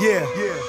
Yeah. yeah.